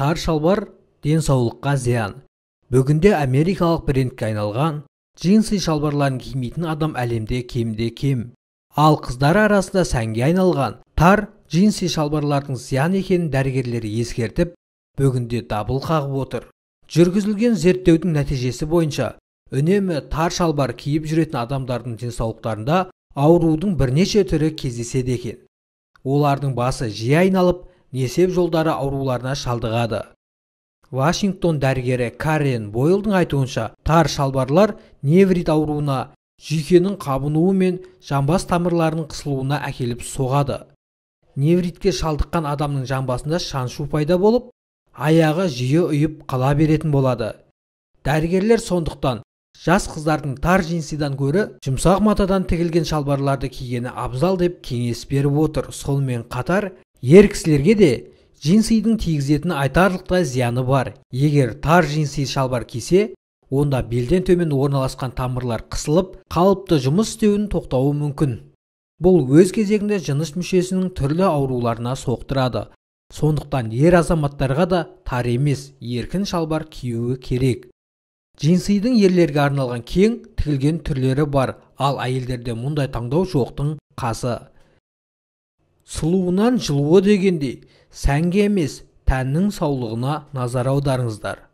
тар шалбар денсаулыққа зиян. Бүгінде америкалық брендке айналған джинсы шалбарларын кимейтін адам әлемде кемде кем. Ал қыздар арасында сәнге айналған тар джинсы шалбарлардың зиян екенін дәрігерлер ескертіп бүгінде дабыл қағып отыр. Жүргізілген зерттеудің нәтижесі бойынша үнемі тар шалбар киіп жүретін адамдардың денсаулықтарында аурудың бірнеше түрі кездеседі екен. Олардың басы жиі айналып несеп жолдары ауруларына шалдығады. Вашингтон дәрігері карен бойлдың айтуынша тар шалбарлар неврит ауруына жүйкенің қабынуы мен жамбас тамырларының қысылуына әкеліп соғады. Невритке шалдыққан адамның жамбасында шаншу пайда болып аяғы жиі ұйып қала беретін болады. Дәрігерлер сондықтан жас қыздардың тар джинсидан гөрі жұмсақ матадан тігілген шалбарларды кигені абзал деп кеңес беріп отыр. Сонымен қатар ер кісілерге де джинсидің тигізетін айтарлықтай зияны бар. Егер тар джинси шалбар кисе онда белден төмен орналасқан тамырлар қысылып қалыпты жұмыс істеуін тоқтауы мүмкін. Бұл өз кезегінде жыныс мүшесінің түрлі ауруларына соқтырады. Сондықтан ер азаматтарға да тар емес еркін шалбар киюі керек. Джинсидің ерлерге арналған кең тігілген түрлері бар ал әйелдерде мұндай таңдау жоқтың қасы сұлуынан жылуы дегендей сәнге емес тәннің саулығына назар аударыңыздар.